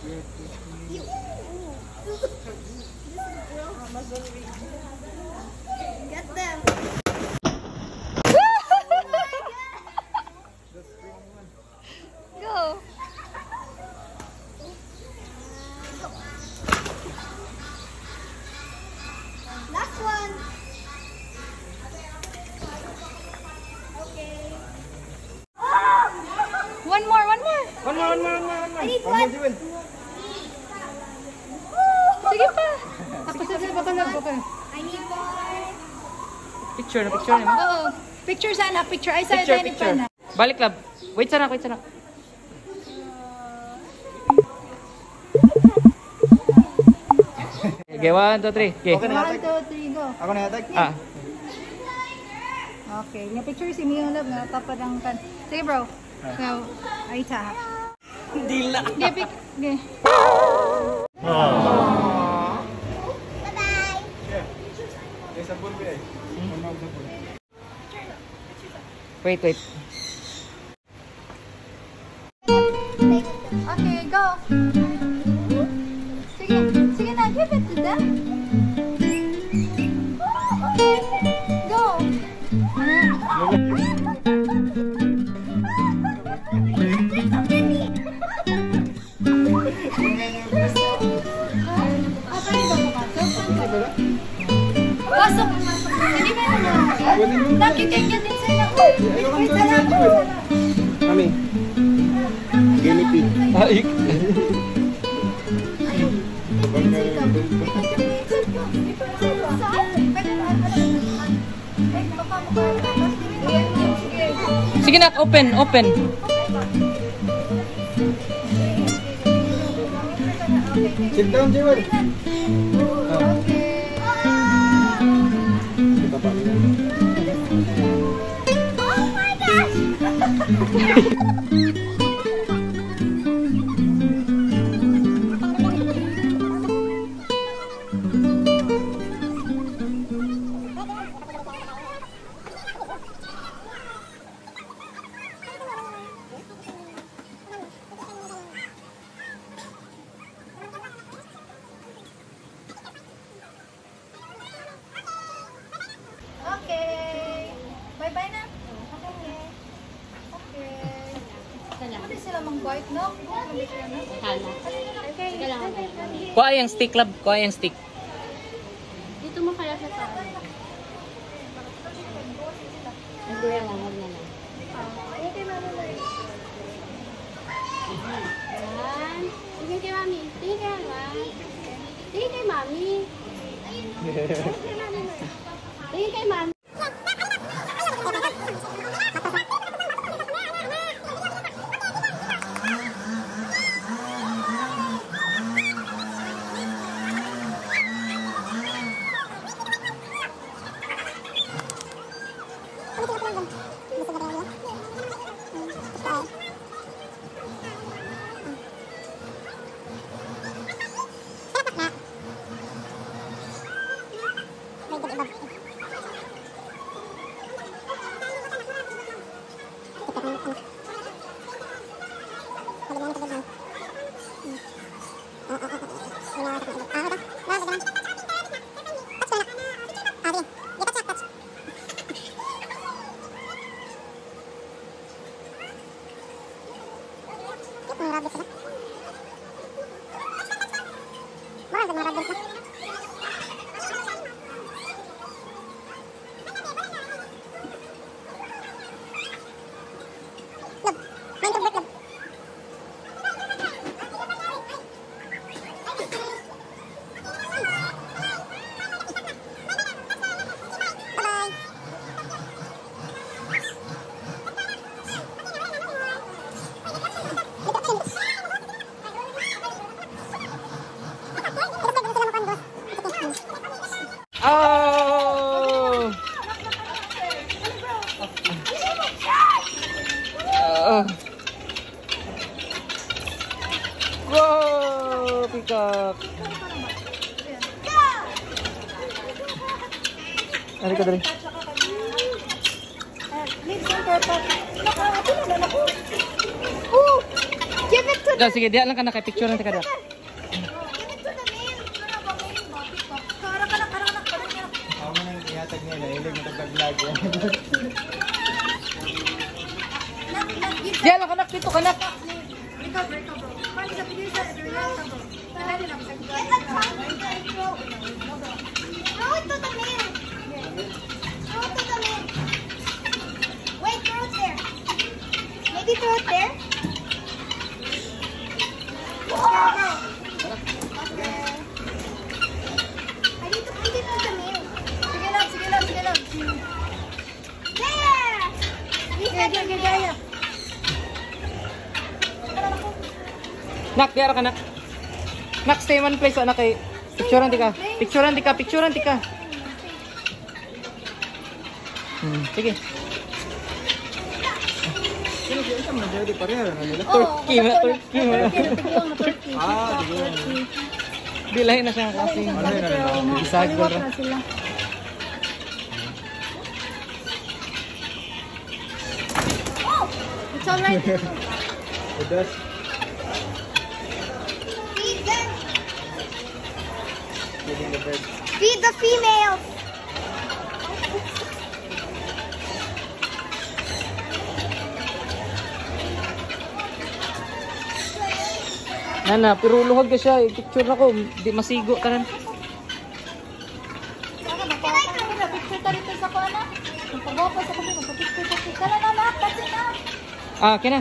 Get them. Go. Last one. Okay. One more, one more. One more, one more, one more. One more. I need one. one. I need more. Picture na, picture na. ma. Oo. Picture sana, picture. Ay, sa'yo Picture, tayo ni picture. Pana. Balik, love. Wait sana, wait sana. Okay, one, two, three. Okay. One, two, three, go. Ako na yatag. Ah. Okay. Yung picture si Mio Love nga tapad ang kan. Sige bro. So, ay ta. Dila. Sige, pic. Sige. Wait, wait. Okay, go. Sige. Sige na, give it to them. Go. Pasok. Hindi ba masuk. Mana? Kami. Gini pi. Sige na, open, open. Sit down, Jewel. Yeah. no? Okay. Kuha yung stick, love. Kuha yung stick. Dito mo kaya sa Hindi na lang, huwag na lang. Yan. Tingin kay mami. Tingin kay mami. Tingin kay mami. Tingin kay mami. Main Ano ka dali? Naman ako. Oh! Give it to Da, sige, diyan lang ka nakapicture ng tika da. Give it to the male. Kara ka na, kara vlog niya, nahilig mo vlog vlog yan. Nak, nak, give Diyan lang kanak dito kanak. Recover, recover. Paano sa pili sa bro? Tangali lang sa Get the chocolate and it gaya. Nak, diara ka nak. Nak, stay one place anak kay. Picturean di ka. Picturean di ka, picturean di ka. Hmm, sige. Siya nagyari pareha na nila? Turkey, ma, Turkey, na Turkey. Ah. Di lahi na siya kasi. Ano ano? Ra. na sila. It's alright. Udas. Feed them. Feeding the birds. Feed the females. Nana, pero luhag ka siya. Picture na ko. Di masigo ko na picture. Ah, kina.